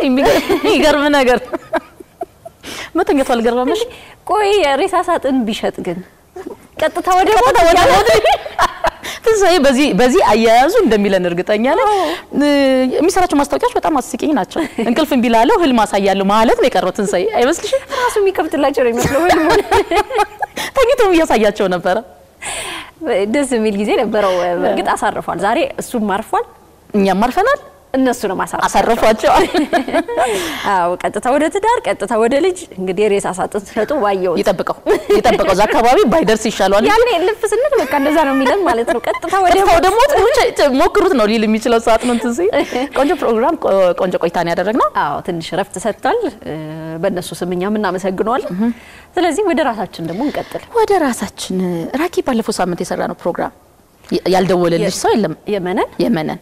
የሚገርም ነገር መተኛቱ አልገረመሽ? ቆይ ሬሳ ሳጥን ቢሸጥ ግን ቀጥታ ወደ ሞት ወደ ሞት ትንሣኤ በዚህ በዚህ አያያዙ እንደሚለን እርግጠኛ ነኝ። የሚሰራቸው ማስታወቂያዎች በጣም አስቂኝ ናቸው። እንቅልፍ እምቢ ላለው ህልም አሳያለሁ ማለት ነው የቀረው ትንሣኤ አይመስልሽም? ራሱ የሚከፍትላቸው ነው የሚመስለው ህልሙን ተኝቶም እያሳያቸው ነበረ። ደስ የሚል ጊዜ ነበረው። በእርግጥ አሳርፏል። ዛሬ እሱም አርፏል፣ እኛም አርፈናል። እነሱንም አሳረፏቸዋል። አዎ፣ ቀጥታ ወደ ትዳር፣ ቀጥታ ወደ ልጅ። እንግዲህ ሬሳ ሳጥን ሲሸጡ ባየው ይጠብቀው ይጠብቀው፣ እዛ አካባቢ ባይደርስ ይሻለዋል። ያኔ ልፍ ስንል በቃ እንደዛ ነው የሚለን ማለት ነው። ቀጥታ ወደ ሞት ሞክሩት ነው ሊል የሚችለው ሳጥኑን። ትንሣኤ ቆንጆ ፕሮግራም፣ ቆንጆ ቆይታ ነው ያደረግነው። አዎ፣ ትንሽ ረፍት ሰጥቷል። በእነሱ ስም እኛም እናመሰግነዋለን። ስለዚህ ወደ ራሳችን ደግሞ እንቀጥል። ወደ ራሳችን ራኪ፣ ባለፈው ሳምንት የሰራ ነው ፕሮግራም ያልደወለልሽ ሰው የለም። የመነን የመነን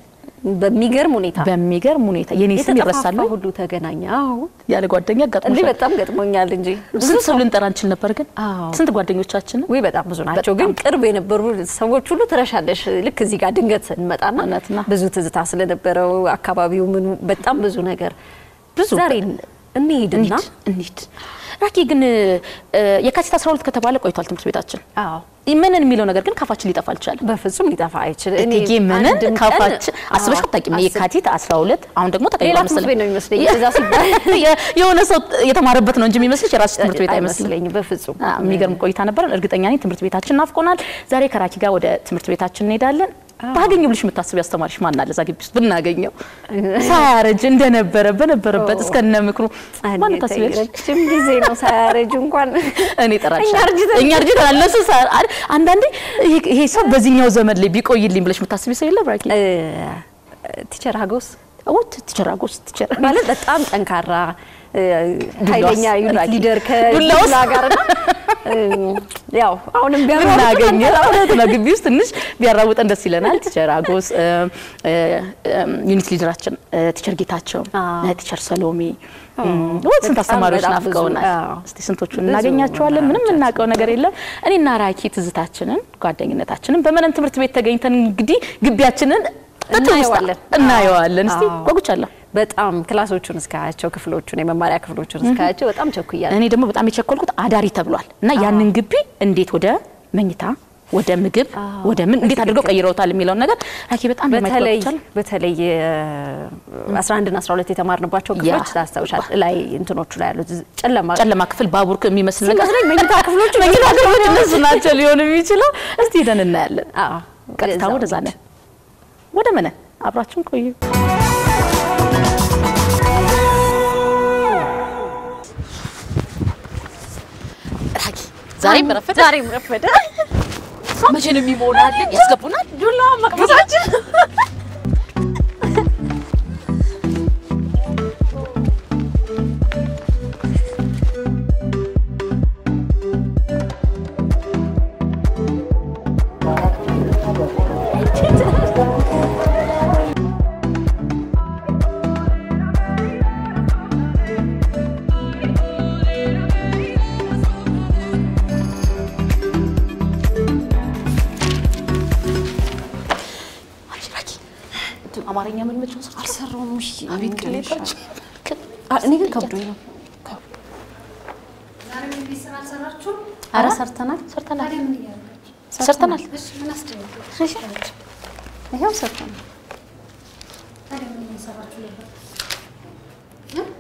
በሚገርም ሁኔታ በሚገርም ሁኔታ የኔ ስም ይረሳል ሁሉ ተገናኘ። አዎ ያለ ጓደኛ እንዴ አጋጥሞሻል? በጣም ገጥሞኛል እንጂ ስንት ሰው ልንጠራ እንችል ነበር ግን ስንት ጓደኞቻችን ወይ በጣም ብዙ ናቸው። ግን ቅርብ የነበሩ ሰዎች ሁሉ ትረሻለሽ። ልክ እዚህ ጋር ድንገት እንመጣና ብዙ ትዝታ ስለነበረው አካባቢው ምኑ በጣም ብዙ ነገር ብዙ ዛሬ እንሂድና እንሂድ እንሂድ። ራኪ ግን የካቲት 12 ከተባለ ቆይቷል ትምህርት ቤታችን። አዎ መነን የሚለው ነገር ግን ካፋችን ሊጠፋ አልቻለም። በፍጹም ሊጠፋ አይችልም። እኔ ቀን- ካፋችን አስበሽ አታውቂም። የካቲት 12 አሁን ደግሞ ተቀይሯል የ- የሆነ ሰው የተማረበት ነው እንጂ የሚመስልሽ የራስሽ ትምህርት ቤት አይመስለኝም በፍጹም። የሚገርም ቆይታ ነበረን። እርግጠኛ ነኝ ትምህርት ቤታችን ናፍቆናል። ዛሬ ከራኪ ጋር ወደ ትምህርት ቤታችን እንሄዳለን። ባገኘው ብልሽ የምታስብ ያስተማሪሽ ማን አለ እዛ ግቢ ውስጥ ብናገኘው ሳያረጅ እንደነበረ በነበረበት እስከነ ምክሩ ማን ታስቢያለሽ? ጊዜ ነው ሳያረጁ እንኳን እኔ ጠራሻለሁ። እኛ አርጅተን እነሱ አንዳንዴ ይሄ- ሰው በዚህኛው ዘመን ላይ ቢቆይልኝ ብለሽ የምታስቢ ሰው የለም ራኪ? teacher ሀጎስ ወይ teacher ሀጎስ teacher ማለት በጣም ጠንካራ ኃይለኛ leader? ከዱላ ጋር ያው አሁንም ብናገኘ ቢያራውጥ እውነት ነው። ግቢ ውስጥ ትንሽ ቢያራውጠን ደስ ይለናል። teacher ሀጎስ unit leader ኣችን teacher ጌታቸው teacher ሰሎሜ ወይ ስንት አስተማሪዎች ናፍቀውናል። እስቲ ስንቶቹን እናገኛቸዋለን? ምንም የምናውቀው ነገር የለም። እኔና ራኪ ትዝታችንን ጓደኝነታችንን በመነን ትምህርት ቤት ተገኝተን እንግዲህ ግቢያችንን እናየዋለን። እናየዋለን። እስቲ ጓጉቻለሁ። በጣም class ኦቹን እስካያቸው ክፍሎቹን የመማሪያ ክፍሎቹን እስካያቸው በጣም ቸኩያለሁ። እኔ ደግሞ በጣም የቸኮልኩት አዳሪ ተብሏል እና ያንን ግቢ እንዴት ወደ መኝታ ወደ ምግብ ወደ ምን እንዴት አድርገው ቀይረውታል የሚለውን ነገር ራኪ በጣም በተለይ በተለይ እ፣ 11 እና 12 የተማርንባቸው ክፍሎች ታስታውሻል? ላይ እንትኖቹ ላይ ያሉት ጨለማ ጨለማ ክፍል ባቡር የሚመስል ነገር መኝታ ክፍሎቹ መኝታ ክፍሎች እነሱ ናቸው ሊሆኑ የሚችለው። እስቲ ሄደን እናያለን። አዎ፣ ቀጥታ ወደዛ ነን። ወደ መነን አብራችሁን ቆዩ። ዛሬም ረፈደ ዛሬም ረፈደ። መቼ ነው የሚሞላልን? ያስገቡናል ዱላ መቅበሳችን አቤት አ- እኔ ግን ከብዶኝ ነው። ኧረ ሰርተናል ሰርተናል ሰርተናል። ይኸው ሰርተናል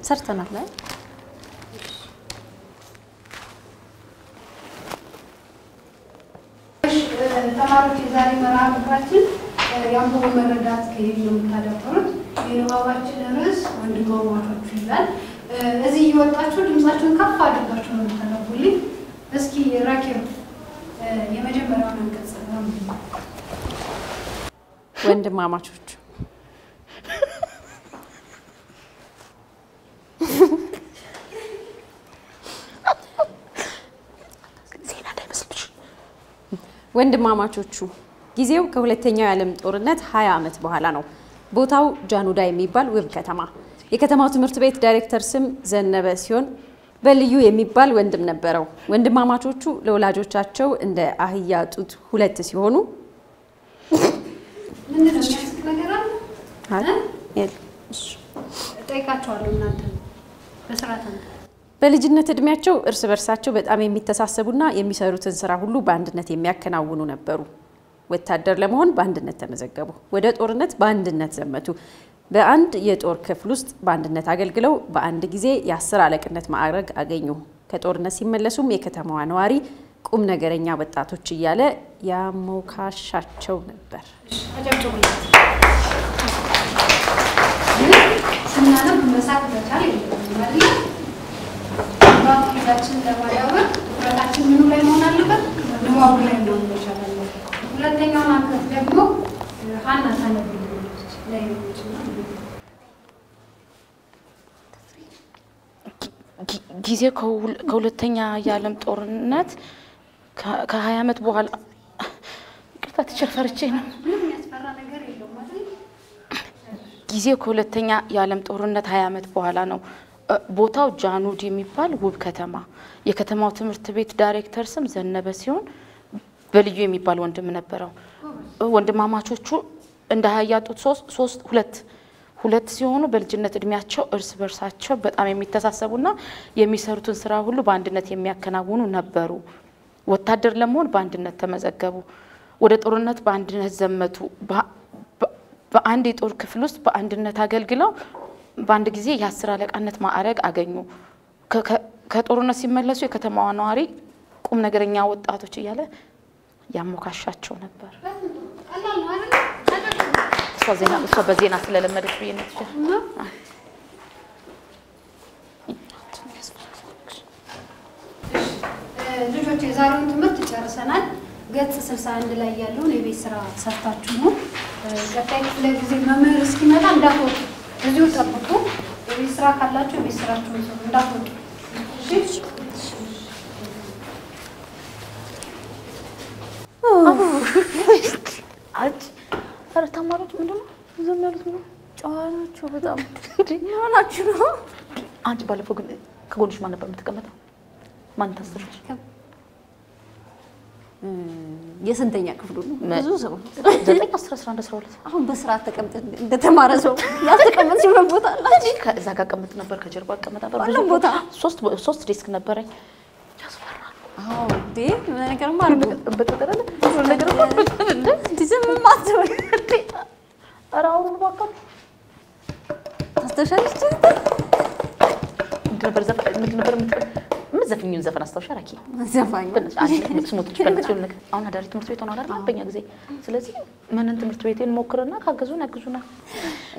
ሰርተናል። አይ ተማሪዎች የዛሬ መርሃ ግብራችን የአንብቦ መረዳት ከሄድ ነው የምታዳበሩት። የንባባችን ርዕስ ወንድማማቾቹ ይላል። እዚህ እየወጣችሁ ድምጻችሁን ከፍ አድርጋችሁ ነው የምታነቡልኝ። እስኪ ራኬብ የመጀመሪያውን አንቀጽ ነው እንዳይመስልሽ። ወንድማማቾቹ ጊዜው ከሁለተኛው የዓለም ጦርነት 20 ዓመት በኋላ ነው። ቦታው ጃኑዳ የሚባል ውብ ከተማ። የከተማው ትምህርት ቤት ዳይሬክተር ስም ዘነበ ሲሆን በልዩ የሚባል ወንድም ነበረው። ወንድማማቾቹ ለወላጆቻቸው እንደ አህያ ጡት ሁለት ሲሆኑ በልጅነት እድሜያቸው እርስ በርሳቸው በጣም የሚተሳሰቡና የሚሰሩትን ስራ ሁሉ በአንድነት የሚያከናውኑ ነበሩ። ወታደር ለመሆን በአንድነት ተመዘገቡ። ወደ ጦርነት በአንድነት ዘመቱ። በአንድ የጦር ክፍል ውስጥ በአንድነት አገልግለው በአንድ ጊዜ የአስር አለቅነት ማዕረግ አገኙ። ከጦርነት ሲመለሱም የከተማዋ ነዋሪ ቁም ነገረኛ ወጣቶች እያለ ያሞካሻቸው ነበር። ትኩረታችን ምኑ ላይ መሆን አለበት? ንባቡ ላይ አለበት። ሁለተኛውን አንቀጽ ደግሞ ሀና ታነብልናለች ላይ ጊ- ጊዜው ከሁል- ከሁለተኛ የዓለም ጦርነት ከሀያ ዓመት በኋላ ቅርታ ተቸፈርቼ ነው።? ጊዜው ከሁለተኛ የዓለም ጦርነት ሀያ ዓመት በኋላ ነው። ቦታው ጃኑድ የሚባል ውብ ከተማ። የከተማው ትምህርት ቤት ዳይሬክተር ስም ዘነበ ሲሆን በልዩ የሚባል ወንድም ነበረው። ወንድማማቾቹ እንደ አህያ ጡት ሶስት ሁለት ሁለት ሲሆኑ በልጅነት እድሜያቸው እርስ በርሳቸው በጣም የሚተሳሰቡና የሚሰሩትን ስራ ሁሉ በአንድነት የሚያከናውኑ ነበሩ። ወታደር ለመሆን በአንድነት ተመዘገቡ። ወደ ጦርነት በአንድነት ዘመቱ። በአንድ የጦር ክፍል ውስጥ በአንድነት አገልግለው በአንድ ጊዜ የአስር አለቃነት ማዕረግ አገኙ። ከጦርነት ሲመለሱ የከተማዋ ነዋሪ ቁም ነገረኛ ወጣቶች እያለ ያሞካሻቸው ነበር። እሷ ዜና እሷ በዜና ስለለመደች ብዬ ነው ልጆች የዛሬውን ትምህርት ጨርሰናል። ገጽ 61 ላይ ያለውን የቤት ስራ ሰርታችሁ ነው። ቀጣይ ክፍለ ጊዜ መምህር እስኪመጣ እንዳትወጡ፣ እዚሁ ጠብቁ። የቤት ስራ ካላችሁ የቤት ስራችሁን እንዳትወጡ። እሺ? ኧረ ተማሪዎች ምንድን ነው ዝም ያሉት ነው? ጨዋ ናቸው በጣም ሆናችሁ ነው። አንቺ ባለፈው ግን ከጎንሽ ማን ነበር የምትቀመጠው? ማን ታስርሽ? የስንተኛ ክፍሉ? ብዙ ሰው ዘጠኝ አስር አስራ አንድ አስራ ሁለት አሁን በስርዓት ተቀምጠ እንደተማረ ሰው ያልተቀመጥሽበት ቦታ አላችሁ? ከዛ ጋር ቀምጥ ነበር፣ ከጀርባ ቀምጥ ነበር። ሶስት ዴስክ ነበረኝ። ነበር ዘፈን አስታውሻ? ራኪ። አሁን አዳሪ ትምህርት ቤት ሆኗል አይደል? በእኛ ጊዜ። ስለዚህ ምንን ትምህርት ቤቴን ሞክርና ካገዙን ያግዙናል።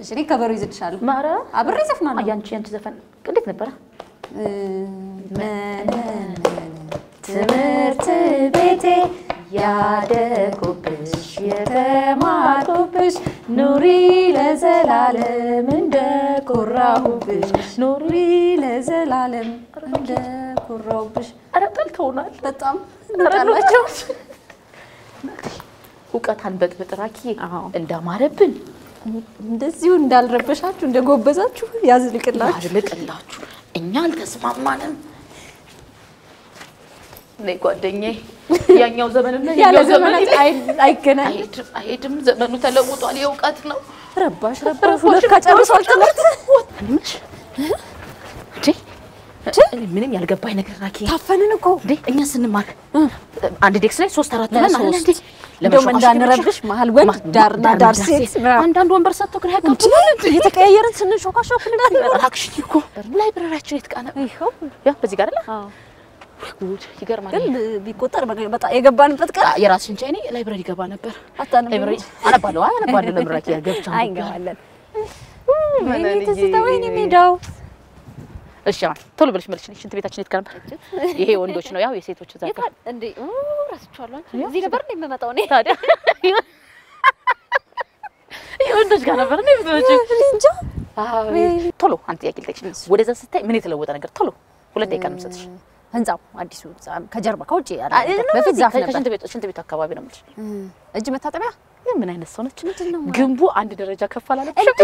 እሺ እኔ ከበሮ ይዝልሻለሁ ማረ አብሬ ዘፍናለሁ ያንቺ ያንቺ ዘፈን እንዴት ነበረ? ትምህርት ቤቴ ያደኩብሽ የተማርኩብሽ ኑሪ ለዘላለም እንደ ኮራሁብሽ ኑሪ ለዘላለም እንደ ኮራሁብሽ። ኧረ ጠልተውናል። በጣም እንጣላቸው። እውቀት አንበጥብጥ ራኪ እንዳማረብን እንደዚሁ እንዳልረበሻችሁ እንደጎበዛችሁ ያዝልቅላችሁ። ያዝልቅላችሁ። እኛ አልተስማማንም። ነይ ጓደኛዬ፣ ያኛው ዘመንና ያኛው ዘመን ዘመናት አይ- አይገናኝም። አይሄድም ዘመኑ ተለውጧል። የእውቀት ነው። ረባሽ ረባሽ ሁለት ከጨርሷል ትምህርት ምንም ያልገባኝ ነገር ራኪ ታፈንን እኮ እንዴ እኛ ስንማር አንድ ዴክስ ላይ ሶስት አራት ሆነን አይደል እንዴ? እንደውም እንዳንረብሽ መሀል ወንድ ዳርና ዳር ሴት አንዳንድ ወንበር ሰጥተው ግን ያቀቡ እየተቀያየርን ስንሾካሾክ ራክሽኝ እኮ ላይብረሪያችን የተቃነ ይኸው ያ በዚህ ጋር አይደለ ጉድ ይገርማል። ግን ቢቆጠር በጣም የገባንበት ቀን የራስሽን ቻይ እኔ library ገባ ነበር። አታነብም? library አነባለሁ አነባለሁ ለምራኪ ገብቻ አይ እንገባለን። ምን ወይኔ ትዝታ፣ ወይኔ ሜዳው እሺ አሁን ቶሎ ብለሽ መልሽልኝ። ሽንት ቤታችን የት ጋር ነበር? ይሄ ወንዶች ነው ያው የሴቶች እዛ ጋር እንዴ ረስቼዋለሁ። እዚህ ነበር እንዴ የምመጣው እኔ ታዲያ የወንዶች ጋር ነበር ነው እኔ እንጃ። ቶሎ አንድ ጥያቄ ልጠይቅሽ። ወደዛ ስታይ ምን የተለወጠ ነገር ቶሎ ሁለት ደቂቃ ነው የምሰጥሽ። ህንጻው አዲሱ ከጀርባ ከውጭ በፊት ዛፍ ነበር። ሽንት ቤት አካባቢ ነው የምልሽ። እጅ መታጠቢያ ምን አይነት ሰው ነች? ግንቡ አንድ ደረጃ ከፍ አላለችም?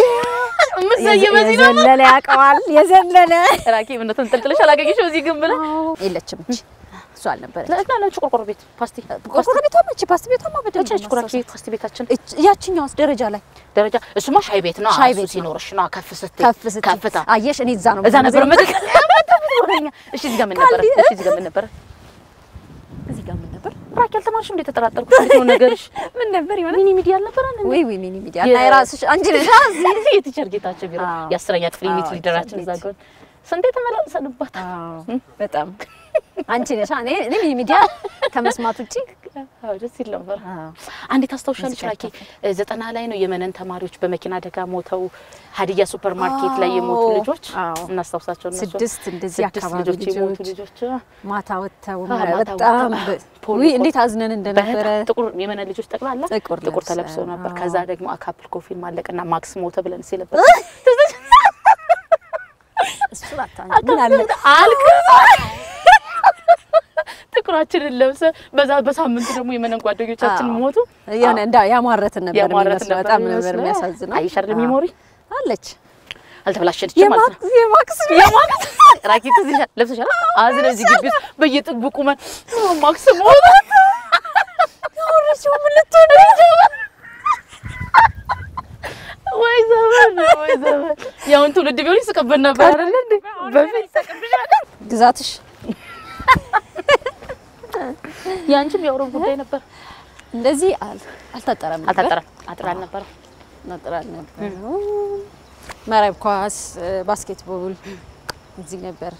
የዘለለ ያውቀዋል። የዘለለ ራኪ ምን ተንጠልጥለሽ አላገኘሽው? እዚህ ግንብ ላይ የለችም እች እሷ አልነበረች። ቆርቆሮ ቤት ፓስቲ ቆርቆሮ ቤቷ መቼ ፓስቲ ቤቷማ በደንብ ፓስቲ ቤታችን ያችኛዋስ ደረጃ ላይ ደረጃ እሱማ ሻይ ቤት ነው። ሻይ እሱ ቤት ሲኖርሽ ነው ከፍ ስትይ ከፍ ስትይ ከፍታ አየሽ፣ እኔ እዛ ነው እዛ ነበር ብዙ መጀመሪያ። እሺ እዚህ ጋር ምን? ካልዲ- እሺ እዚህ ጋር ምን ነበረ? እዚህ ጋር ምን ነበር ራኪ አልተማርሽም እንዴ? ተጠራጠርኩሽ። እንዴት ነው ነገርሽ? ምን ነበር ይሆናል? mini media አልነበረን እንዴ? ወይ ወይ mini media እና የራስሽ አንቺ ነሽ የ teacher ጌታቸው ቢሮ የአስረኛ ክፍል አዎ፣ leader ኣችን እዛ ጎን ስንቴ ተመላለሰንባት። በጣም አንቺ ነሽ። እኔ mini media ከመስማት ውጪ ደስ ይል ነበር። አንዴ ታስታውሻለች ራኪ ዘጠና ላይ ነው የመነን ተማሪዎች በመኪና አደጋ ሞተው ሀዲያ ሱፐር ማርኬት ላይ የሞቱ ልጆች እናስታውሳቸው። እነሱ። ስድስት እንደዚህ አካባቢ ልጆች የሞቱ ልጆች። ማታ ወጥተው በጣም እንዴት አዝነን እንደነበረ። ጥቁር የመነን ልጆች ጠቅላላ ጥቁር ጥቁር ተለብሰው ነበር። ከዛ ደግሞ አካፑልኮ ቤይን ማለቅና ማክስ ሞተ ብለን ሲለበት እሱ ምን አለ ጥቁራችንን ለብሰ በዛ በሳምንቱ ደግሞ የመነን ጓደኞቻችን ሞቱ። የሆነ እንዳሟረትን ነበር የሚመስለው። በጣም ነበር የሚያሳዝነው። አይሽ አይደል memory አለች አልተበላሸችም ማለት ነው። የማክስ የማክስ ራኬት እዚህ ለብሰሻል። አዝነ እዚህ ግቢ ውስጥ በየጥጉ ቁመን ማክስ ሞተ ወይ ዘመን ወይ ዘመን ያውን ትውልድ ቢሆን ይስቅብን ነበር አይደል እንዴ? በፊት ግዛትሽ ያንቺም የአውሮብ ጉዳይ ነበር። እንደዚህ አል- አልታጠረም ነበር። አልታጠረም አጥር አልነበረም። አልታጠራል ነበር። መረብ ኳስ፣ ባስኬትቦል እዚህ ነበር።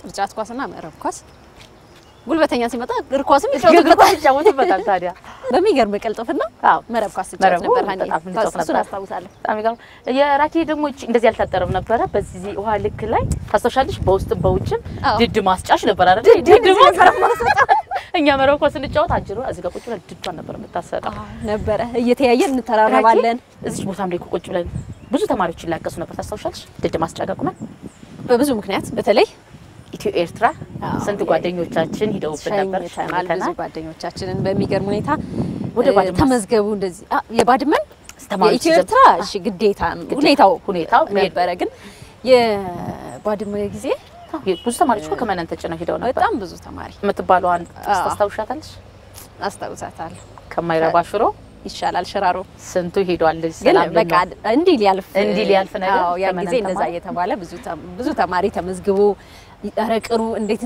ቅርጫት ኳስና መረብ ኳስ። ጉልበተኛ ሲመጣ እግር ኳስም ይጫወትበታል። ታዲያ በሚገርም ቅልጥፍና መረብ ኳስ ይጫወት ነበር። እሱን አስታውሳለሁ። በጣም ይገርም። የራኬ ደግሞ እንደዚህ አልታጠረም ነበረ። በዚህ ውሃ ልክ ላይ ታስታውሻለሽ? በውስጥም በውጭም ድድ ማስጫሽ ነበር አይደል? ድድ እኛ መረብ ኳስ ስንጫወት አጅሩ እዚህ ጋር ቁጭ ብለን ድዷን ነበር የምታሰጠው። ነበረ እየተያየን እንተራረባለን። እዚህ ቦታም ላይ ቁጭ ብለን ብዙ ተማሪዎች ይላቀሱ ነበር። ታስታውሻለሽ? ድድ ማስጫ ጋር ቁመን በብዙ ምክንያት በተለይ ኢትዮ ኤርትራ ስንት ጓደኞቻችን ሂደውብን ነበር። ሸኝተናል። ጓደኞቻችንን በሚገርም ሁኔታ ወደ ተመዝገቡ እንደዚህ የባድመን የኢትዮ ኤርትራ እሺ ግዴታ ሁኔታው ሁኔታው ነበረ። ግን የባድመ ጊዜ ብዙ ተማሪዎች እኮ ከመነን ተጭነው ሂደው ነበር። በጣም ብዙ ተማሪ የምትባለዋን ታስታውሻታለሽ? አስታውሳታለሁ። ከማይረባ ሽሮ ይሻላል ሽራሮ ስንቱ ሄዷል። ግን ሰላም በቃ እንዲህ ሊያልፍ እንዲህ ሊያልፍ ነገር ከመነን ጊዜ እንደዛ እየተባለ ብዙ ተማሪ ተመዝግቦ ኧረ ቅሩ እንዴት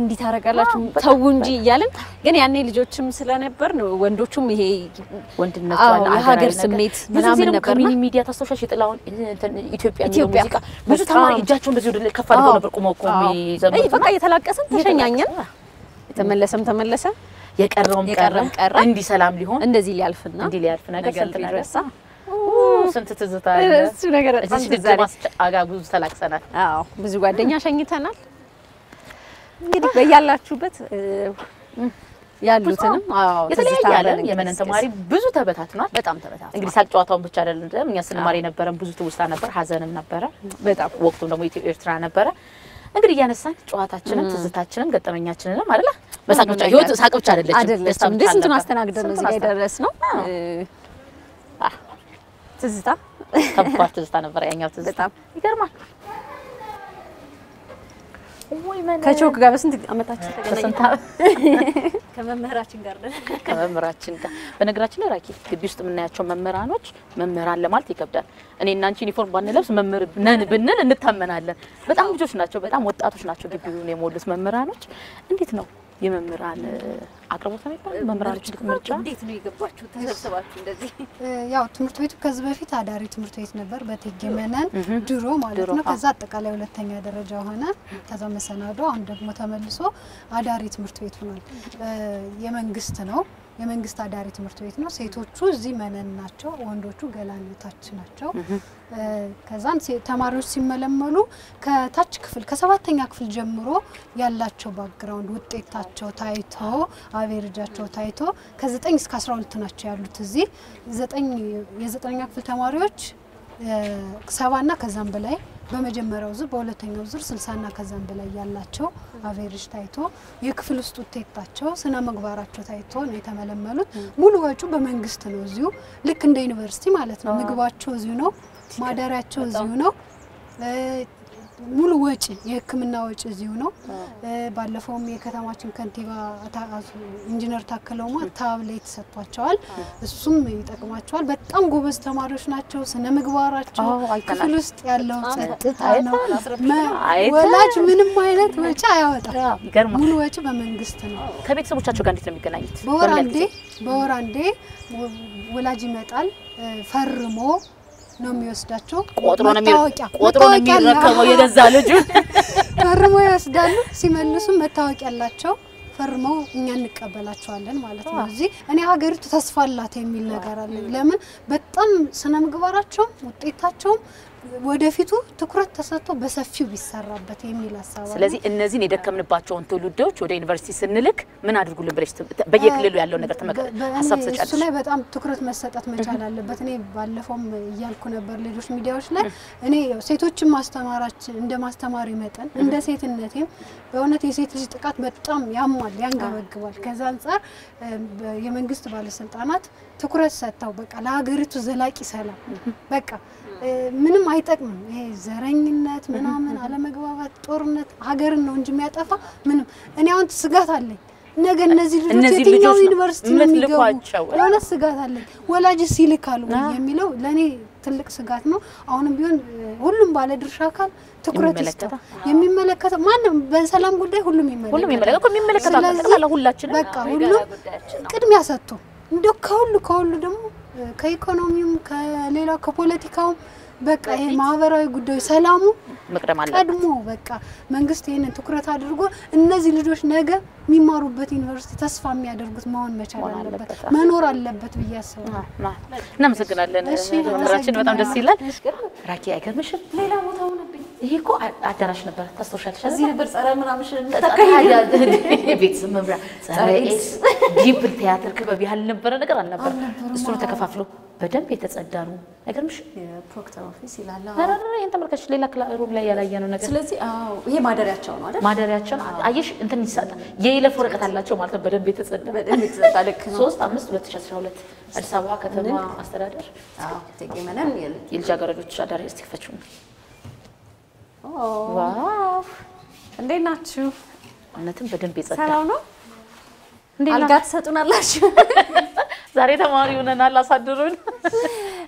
በጣም ተው እንጂ እያልን ግን ያኔ ልጆችም ስለነበር ነው ወንዶቹም ይሄ አለ፣ የሀገር ስሜት ምናምን ደግሞ ነበርና ከሚኒ ሚዲያ ታስታውሻለሽ? የጥላሁን ኢትዮጵያ ሙዚቃ ብዙ ተማሪ እጃቸው እንደዚህ ወደ ላይ ከፍ አድርገው ነበር ቁመው የሚዘምሩት አይ፣ በቃ እየተላቀስን ተሸኛኘን። ተመለሰም ተመለሰ። የቀረውም የቀረም ቀረ። እንዲህ ሰላም ሊሆን እንደዚህ ሊያልፍና እንዲህ ሊያልፍ ነገር ስንት ነገር ስንት ትዝታ እሱ ነገር እዚህ ብዙ ተላቅሰናል። አዎ ብዙ ጓደኛ ሸኝተናል። እንግዲህ በያላችሁበት ያሉትንም አዎ የተለያየ አብረን የመነን ተማሪ ብዙ ተበታትኗል። በጣም ተበታትኗል። እንግዲህ ሳቅ ጨዋታውን ብቻ አይደለም እኛ ስንማር የነበረን ብዙ ትውስታ ነበር፣ ሀዘንም ነበረ። በጣም ወቅቱም ደግሞ ኢትዮ ኤርትራ ነበረ። እንግዲህ እያነሳን ጨዋታችንን፣ ትዝታችንን፣ ገጠመኛችንንም አይደለ በሳቅ ብቻ ህይወት ሳቅ ብቻ አይደለችም፣ እንደ ስንቱን አስተናግደን እዚህ ጋር የደረስ ነው። አዎ። ትዝታ ከባድ ትዝታ ነበረ ያኛው ትዝታ። ይገርማል። ከቾክ ጋር በስንት አመታችን? ከስንት ከመምህራችን ጋር ከመምህራችን ጋር በነገራችን ላይ ራኪ ግቢ ውስጥ የምናያቸው መምህራኖች መምህራን ለማለት ይከብዳል። እኔ እና አንቺ ዩኒፎርም ባንለብስ መምህር ነን ብንል እንታመናለን። በጣም ልጆች ናቸው፣ በጣም ወጣቶች ናቸው ግቢውን የሞሉት መምህራኖች። እንዴት ነው የመምህራን አቅርቦት ነው የሚባለው? መምህራኖች ምርጫ እንዴት ነው የገባችሁ ተሰብስባችሁ እንደዚህ? ያው ትምህርት ቤቱ ከዚህ በፊት አዳሪ ትምህርት ቤት ነበር፣ በእቴጌ መነን ድሮ ማለት ነው። ከዛ አጠቃላይ ሁለተኛ ደረጃ ሆነ። ከዛ መሰናዶ፣ አሁን ደግሞ ተመልሶ አዳሪ ትምህርት ቤት ሆኗል። የመንግስት ነው። የመንግስት አዳሪ ትምህርት ቤት ነው። ሴቶቹ እዚህ መነን ናቸው፣ ወንዶቹ ገላን እታች ናቸው። ከዛን ተማሪዎች ሲመለመሉ ከታች ክፍል ከሰባተኛ ክፍል ጀምሮ ያላቸው background ውጤታቸው ታይቶ average ኣቸው ታይቶ ከዘጠኝ እስከ አስራ ሁለት ናቸው ያሉት እዚህ ዘጠኝ የዘጠነኛ ክፍል ተማሪዎች ሰባና ከዛም በላይ በመጀመሪያው ዙር በሁለተኛው ዙር ስልሳና ከዛም በላይ ያላቸው average ታይቶ የክፍል ውስጥ ውጤታቸው ስነ ምግባራቸው ታይቶ ነው የተመለመሉት። ሙሉ ወጪው በመንግስት ነው። እዚሁ ልክ እንደ ዩኒቨርሲቲ ማለት ነው። ምግባቸው እዚሁ ነው። ማደሪያቸው እዚሁ ነው። ሙሉ ወጪ የሕክምና ወጪ እዚሁ ነው። ባለፈውም የከተማችን ከንቲባ ኢንጂነር ታከለ ኡማ ታብሌት ሰጥቷቸዋል። እሱም ይጠቅማቸዋል። በጣም ጎበዝ ተማሪዎች ናቸው። ስነ ምግባራቸው ክፍል ውስጥ ያለው ጸጥታ ነው። ወላጅ ምንም አይነት ወጪ አያወጣም። ሙሉ ወጪ በመንግስት ነው። ከቤተሰቦቻቸው ጋር እንዴት ነው የሚገናኙት? በወር አንዴ? በወር አንዴ ወላጅ ይመጣል ፈርሞ ነው የሚወስዳቸው። ቆጥሮ ነው የሚረከበው የገዛ ልጁ። ፈርሞ ይወስዳሉ። ሲመልሱም መታወቂያ ያላቸው ፈርመው እኛ እንቀበላቸዋለን ማለት ነው። እዚህ እኔ ሀገሪቱ ተስፋ አላት የሚል ነገር አለ። ለምን በጣም ስነ ምግባራቸውም ውጤታቸውም ወደፊቱ ትኩረት ተሰጥቶ በሰፊው ቢሰራበት የሚል ሀሳብ ስለዚህ እነዚህን የደከምንባቸውን ትውልዶች ወደ ዩኒቨርሲቲ ስንልክ ምን አድርጉልን ብለሽ በየክልሉ ያለው ነገር ሀሳብ እሱ ትሰጫለሽ? ላይ በጣም ትኩረት መሰጠት መቻል አለበት። እኔ ባለፈውም እያልኩ ነበር ሌሎች ሚዲያዎች ላይ እኔ ሴቶችን ማስተማራችን እንደ ማስተማሪ መጠን እንደ ሴትነቴም በእውነት የሴት ልጅ ጥቃት በጣም ያሟል፣ ያንገበግባል። ከዛ አንጻር የመንግስት ባለስልጣናት ትኩረት ሰጥተው በቃ ለሀገሪቱ ዘላቂ ሰላም በቃ ምንም አይጠቅምም ይሄ ዘረኝነት ምናምን አለመግባባት፣ ጦርነት ሀገርን ነው እንጂ የሚያጠፋ ምንም እኔ አሁን ስጋት አለኝ ነገ እነዚህ ልጆች የትኛው ዩኒቨርሲቲ ነው የሚገቡ? የእውነት ስጋት አለኝ። ወላጅስ ይልካሉ የሚለው ለእኔ ትልቅ ስጋት ነው። አሁንም ቢሆን ሁሉም ባለድርሻ አካል ትኩረት ይስጠው። የሚመለከተው? ማንም በሰላም ጉዳይ ሁሉም ሁሉም ይመለከታል። ሁላችንም በቃ ሁሉም ቅድሚያ ሰጥቶ እንዲያው ከሁሉ ከሁሉ ደግሞ ከኢኮኖሚውም ከሌላው ከፖለቲካውም በቃ ይሄ ማህበራዊ ጉዳዩ ሰላሙ መቅደም አለበት። ቀድሞ በቃ መንግስት ይህንን ትኩረት አድርጎ እነዚህ ልጆች ነገ የሚማሩበት ዩኒቨርሲቲ ተስፋ የሚያደርጉት መሆን መቻል አለበት፣ አለበት። መኖር አለበት ብዬ አስባለሁ። እናመሰግናለን። እሺ፣ መምህራችን በጣም ደስ ይላል። ራኪ አይገርምሽም? ሌላ ቦታ ሆነብኝ። ይሄ እኮ አዳራሽ ነበር። ታስታውሻለሽ? እዚህ ነበር ጸረ ምናምን ታዲያ ቤተሰብ መምሪያ ጸረ ኤድስ ዲፕል ቲያትር ክበብ ያህል ነበረ ነገር አልነበረ። እሱ ነው ተከፋፍሎ በደንብ የተጸዳ ነው። አይገርምሽ? የ proctor office ይላል። ይሄን ተመልከች። ሌላ cla- room ላይ ያላየነው ነገር ስለዚህ ይሄ ማደሪያቸው ነው አይደል? ማደሪያቸውን አየሽ፣ እንትን ይሰጣል። የይለፍ ወረቀት አላቸው ማለት ነው። በደንብ የተጸዳ ነው። ሶስት አምስት ሁለት ሺህ አስራ ሁለት አዲስ አበባ ከተማ አስተዳደር አዎ እቴጌ መነን የለ የልጃገረዶች አዳሪ እስቲ ክፈችው። ኦ wow እንዴት ናችሁ? እውነትም በደንብ የጸዳ ሰላም ነው? እንዴት አልጋ ትሰጡናላችሁ? ዛሬ ተማሪ ሆነናል። አሳድሩን።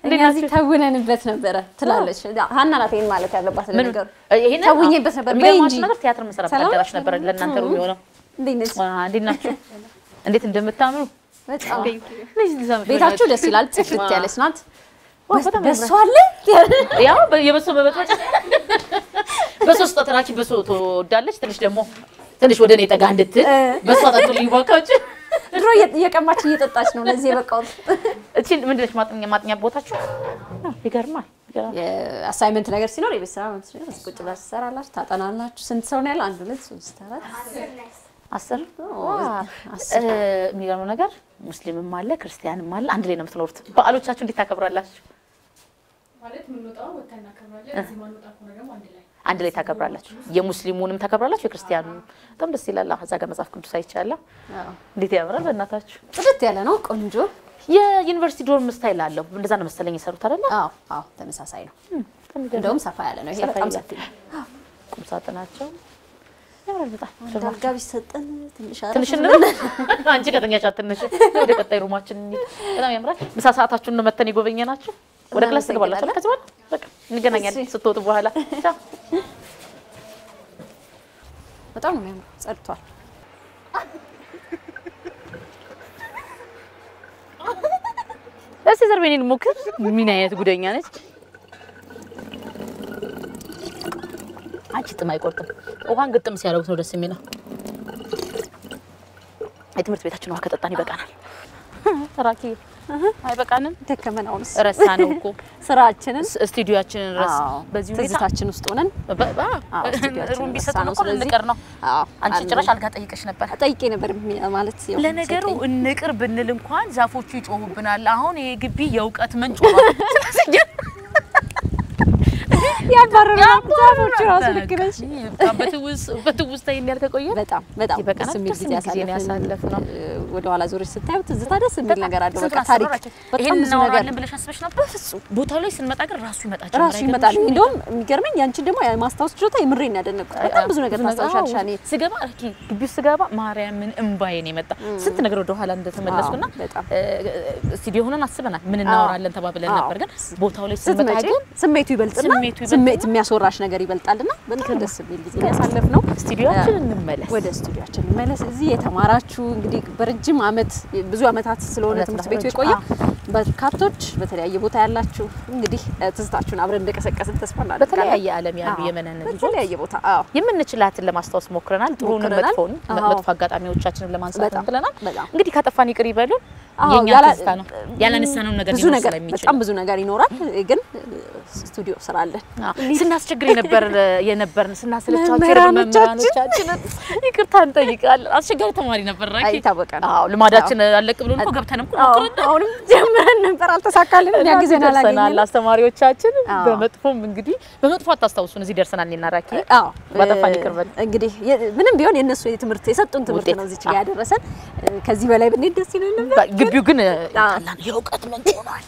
እኛ እዚህ ተውነንበት ነበረ ትላለች ሀና ናት ይሄን ማለት ያለባት ይሄን ተውኜበት ነበር። የሚገርማችሁ ነገር ቲያትር የምንሰራበት አዳራሽ? ነበር ለእናንተ room የሆነው። እንዴት ናችሁ? እንዴት እንደምታምሩ ቤታችሁ ደስ ይላል። ጽድት ያለች ናት። ያምራል። አለ ያው የበሶ መበጥበጫ በሶስት ጠራኪ በሶ ትወዳለች። ትንሽ ደግሞ ትንሽ ወደ እኔ ጠጋ እንድትል በሶ ጠጡልኝ ባካችሁ። ድሮ እየ- እየቀማች እየጠጣች ነው ለዚህ የበቃሁት። እቺ ምንድነች ማጥኛ ማጥኛ ቦታችሁ? ይገርማል። የ assignment ነገር ሲኖር የቤት ስራ እዚህ ቁጭ ብላችሁ ትሰራላችሁ፣ ታጠናላችሁ። ስንት ሰው ነው ያለው? አንድ ሁለት ሶስት አራት አስር የሚገርመው ነገር ሙስሊምም አለ ክርስቲያንም አለ። አንድ ላይ ነው የምትኖሩት። በዓሎቻችሁ እንዴት ታከብራላችሁ? ማለት የምንወጣው ወጥተን እናከብራለን። እዚህ ማንወጣ ከሆነ ደግሞ አንድ ላይ አንድ ላይ ታከብራላችሁ። የሙስሊሙንም ታከብራላችሁ፣ የክርስቲያኑንም። በጣም ደስ ይላል። እዛ ጋር መጽሐፍ ቅዱስ አይቻለሁ። አዎ። እንዴት ያምራል! በእናታችሁ ጽድት ያለ ነው፣ ቆንጆ። የዩኒቨርሲቲ dorm style አለው። እንደዛ ነው መሰለኝ የሰሩት አይደለ? አዎ አዎ፣ ተመሳሳይ ነው። እንደውም ሰፋ ያለ ነው። ይሄ በጣም ሰፊ ነው። ቁም ሳጥናቸው ያምራል በጣም አንድ አልጋ ቢሰጠን ትንሽ ትንሽ ብለን- እንበል። አንቺ ከተኛሽ አትነሽ። ወደ ቀጣይ room ኣችን በጣም ያምራል። ምሳ ሰዓታችሁን ነው መተን የጎበኘናችሁ። ወደ class ትገባላችሁ። ከዚህ በኋላ በቃ እንገናኛለን ስትወጡ በኋላ። በጣም ነው የሚያምረው፣ ጸድቷል። እስቲ ዘርቤኔን ሞክር። ምን አይነት ጉደኛ ነች! አንቺ ጥም አይቆርጥም። ውሃን ግጥም ሲያደርጉት ነው ደስ የሚለው። የትምህርት ቤታችን ውሃ ከጠጣን ይበቃናል። ራኪ አይበቃንም? ደከመን። አሁንስ ረሳ ነው እኮ ስራችንን ስቱዲዮአችንን ረሳ። በዚህ ሁኔታ ትዝታችን ውስጥ ሆነን room ቢሰጡን እኮ ልንቀር ነው። አንቺ ጭራሽ አልጋ ጠይቀሽ ነበር። ጠይቄ ነበር ማለት ለነገሩ እንቅር ብንል እንኳን ዛፎቹ ይጮሁብናል። አሁን ይሄ ግቢ የእውቀት ምንጭ ሆኗል። ስለዚህ ያባረሩ ዛፎቹ ራሱ ልክ ነሽ። በትውስታ ከቆየ በጣም በጣም ደስ የሚል ጊዜ ጊዜ ነው ወደ ኋላ ዞረሽ ስታዩ ትዝታ ደስ የሚል ነገር አለው። በቃ ታሪክ በጣም ብዙ ነገር ብለሽ አስበሽ ነበር? በፍጹም ቦታው ላይ ስንመጣ ግን ራሱ ይመጣ ጀመረ። ራሱ ይመጣል።? እንደውም የሚገርመኝ ያንቺን ደግሞ የማስታወስ ችሎታ የምሬን ያደነቅኩት በጣም ብዙ ነገር ታስታውሻለሽ። እኔ ስገባ okay፣ ግቢ ውስጥ ስገባ ማርያምን እምባዬን የመጣ ስንት ነገር ወደ ኋላ እንደተመለስኩና ስቱዲዮ ሆነን አስበናል ምን እናወራለን ተባብለን ነበር። ግን ቦታው ላይ ስንመጣ ግን ስሜቱ ይበልጥና ስሜት የሚያስወራሽ ነገር ይበልጣልና በጣም ደስ የሚል ጊዜ ያሳለፍ ነው። ስቱዲዮችን እንመለስ። ወደ ስቱዲዮችን መለስ። እዚህ የተማራችሁ እንግዲህ በረጅም አመት ብዙ አመታት ስለሆነ ትምህርት ቤቱ የቆየው በርካቶች በተለያየ ቦታ ያላችሁ እንግዲህ ትዝታችሁን አብረን እንደቀሰቀስን ተስፋ እናደርጋለን። በተለያየ ዓለም ያሉ የመነን ልጆች በተለያየ ቦታ አዎ የምንችላትን ለማስታወስ ሞክረናል። ጥሩንም አዎ። መጥፎ አጋጣሚዎቻችንን ለማንሳት ብለናል። እንግዲህ ካጠፋን ይቅር ይበሉን። የኛ ያላ- ትዝታ ነው ያላነሳነውን ነገር ብዙ ነገር በጣም ብዙ ነገር ይኖራል፣ ግን ስቱዲዮ ስራ አለን። ስናስቸግር የነበር የነበርን መምህራኖቻችን መምህራኖቻችንን ይቅርታ እንጠይቃለን። አስቸጋሪ ተማሪ ነበር ራኪ። ነው። አዎ ልማዳችን አለቅ ብሎን እኮ ገብተንም እኮ አሁንም ጀምረን ነበር አልተሳካልን። እኛ ጊዜ ደርሰናል። አስተማሪዎቻችን በመጥፎም እንግዲህ በመጥፎ አታስታውሱን። እዚህ ደርሰናል። እኔና ራኪ አዎ ባጠፋን ይቅር እንግዲህ ምንም ቢሆን የእነሱ የትምህርት የሰጡን ትምህርት ነው እዚች ጋር ያደረሰን። ከዚህ በላይ ብንሄድ ደስ ይለን ነበር። ግቢው ግን የእውቀት ምንጭ ሆኗል።